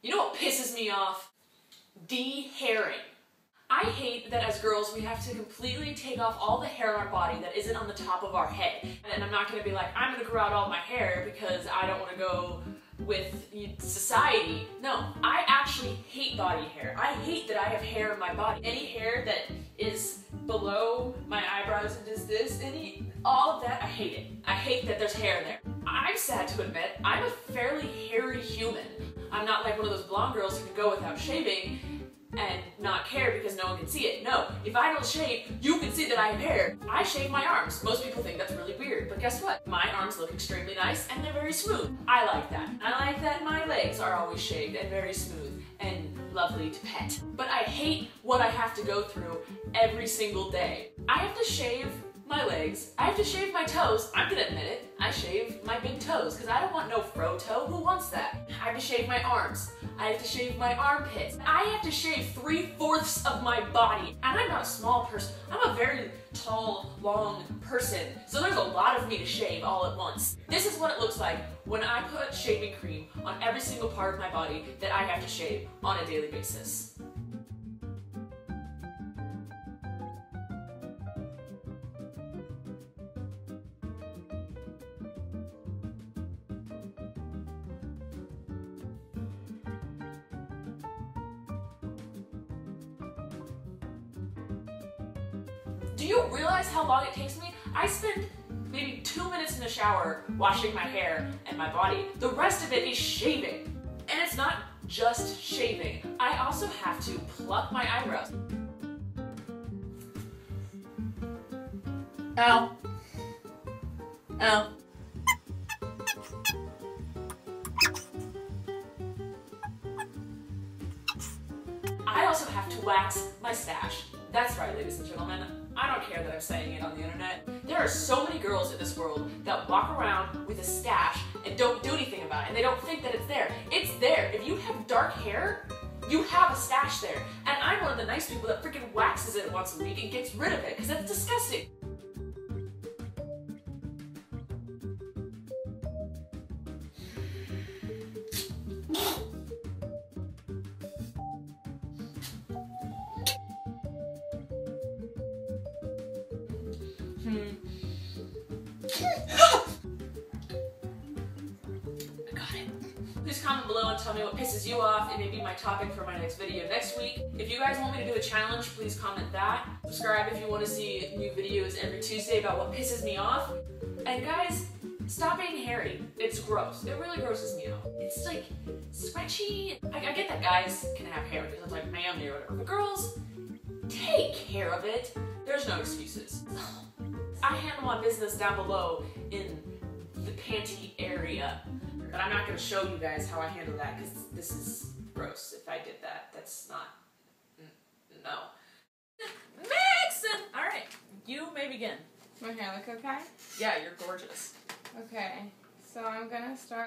You know what pisses me off? De-hairing. I hate that as girls we have to completely take off all the hair on our body that isn't on the top of our head. And I'm not gonna be like, I'm gonna grow out all my hair because I don't wanna go with society. No, I actually hate body hair. I hate that I have hair in my body. Any hair that is below my eyebrows and does this, any, all of that, I hate it. I hate that there's hair there. I'm sad to admit, I'm a fairly hairy human. Not like one of those blonde girls who can go without shaving and not care because no one can see it. No, if I don't shave, you can see that I have hair. I shave my arms. Most people think that's really weird, but guess what? My arms look extremely nice and they're very smooth. I like that. I like that my legs are always shaved and very smooth and lovely to pet. But I hate what I have to go through every single day. I have to shave my legs. I have to shave my toes. I'm gonna admit it. I shave my big toes because I don't want no fro toe. Who wants that? I have to shave my arms. I have to shave my armpits. I have to shave three-fourths of my body. And I'm not a small person. I'm a very tall, long person. So there's a lot of me to shave all at once. This is what it looks like when I put shaving cream on every single part of my body that I have to shave on a daily basis. Do you realize how long it takes me? I spend maybe two minutes in the shower washing my hair and my body. The rest of it is shaving. And it's not just shaving. I also have to pluck my eyebrows. Ow. Ow. I also have to wax my stash. That's right, ladies and gentlemen. I don't care that I'm saying it on the internet. There are so many girls in this world that walk around with a stash and don't do anything about it, and they don't think that it's there. It's there. If you have dark hair, you have a stash there. And I'm one of the nice people that freaking waxes it once a week and gets rid of it, because that's disgusting. I got it. Please comment below and tell me what pisses you off. It may be my topic for my next video next week. If you guys want me to do a challenge, please comment that. Subscribe if you want to see new videos every Tuesday about what pisses me off. And guys, stop being hairy. It's gross. It really grosses me out. It's like scratchy. I, I get that guys can have hair because it's like manly or whatever. But girls, take care of it. There's no excuses. My business down below in the panty area. But I'm not going to show you guys how I handle that because this is gross. If I did that, that's not. No. Maxon! Alright, you may begin. My hair look okay? Yeah, you're gorgeous. Okay. So I'm gonna start